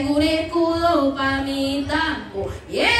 traigo un escudo pa' mi tambo. Y el